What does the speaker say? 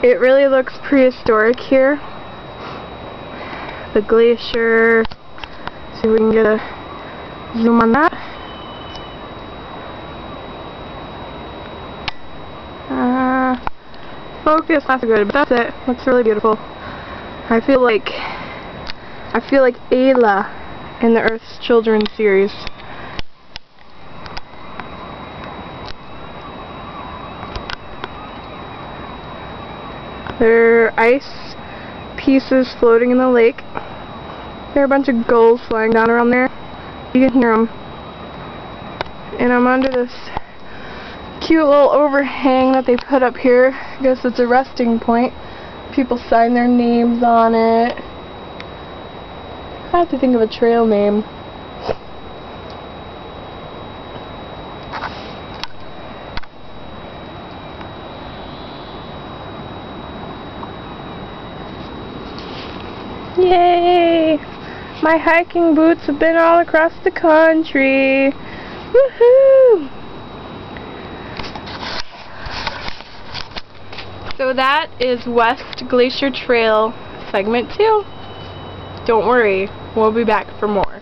It really looks prehistoric here. The glacier. See if we can get a zoom on that. Uh, focus, not so good, but that's it. Looks really beautiful. I feel like I feel like Ayla in the Earth's Children series. There are ice pieces floating in the lake. There are a bunch of gulls flying down around there. You can hear them. And I'm under this cute little overhang that they put up here. I guess it's a resting point. People sign their names on it. I have to think of a trail name. Yay! My hiking boots have been all across the country. Woohoo! So that is West Glacier Trail segment 2. Don't worry, we'll be back for more.